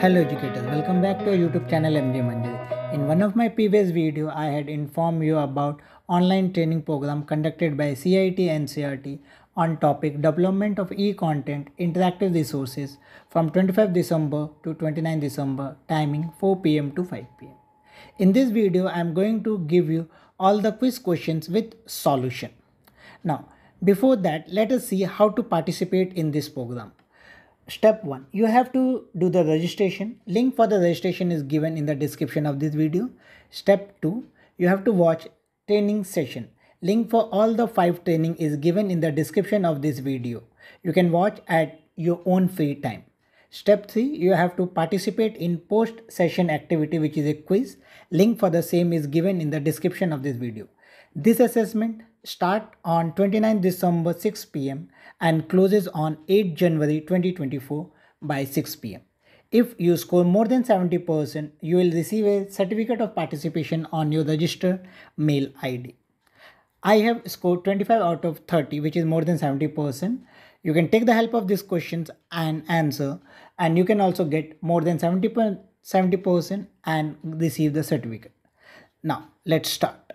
Hello educators, welcome back to our YouTube channel MJ Manjari. In one of my previous video, I had informed you about online training program conducted by CIET and CRT on topic development of e-content interactive resources from 25 December to 29 December timing 4 pm to 5 pm. In this video, I am going to give you all the quiz questions with solution. Now, before that, let us see how to participate in this program. Step 1. You have to do the registration. Link for the registration is given in the description of this video. Step 2. You have to watch training session. Link for all the 5 training is given in the description of this video. You can watch at your own free time. Step 3. You have to participate in post session activity which is a quiz. Link for the same is given in the description of this video. This assessment start on 29 December 6 pm and closes on 8 January 2024 by 6 pm. If you score more than 70%, you will receive a certificate of participation on your registered mail ID. I have scored 25 out of 30, which is more than 70%. You can take the help of these questions and answer, and you can also get more than 70%, 70% and receive the certificate. Now, let's start.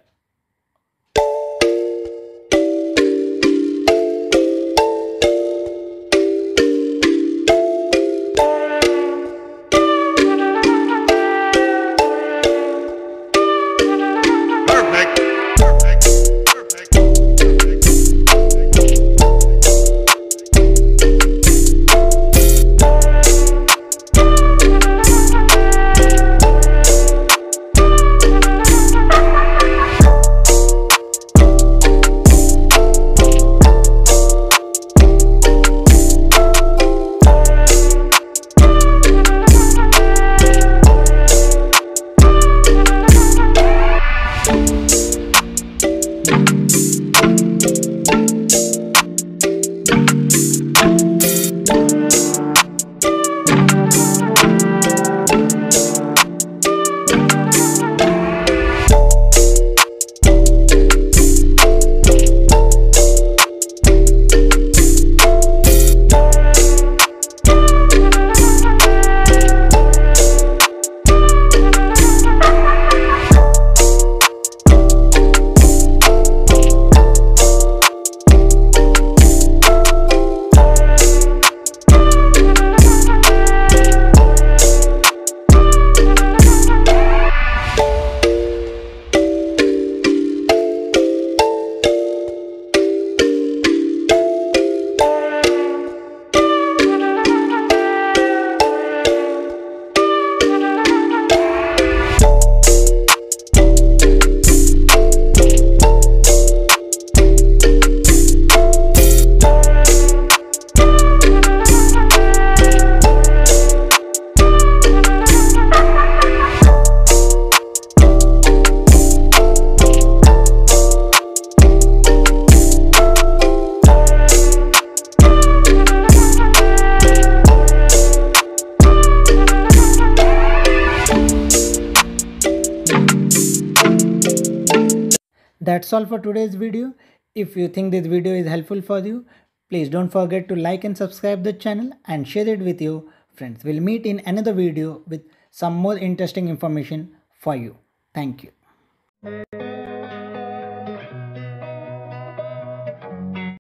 That's all for today's video. If you think this video is helpful for you, please don't forget to like and subscribe the channel and share it with your friends. We'll meet in another video with some more interesting information for you. Thank you.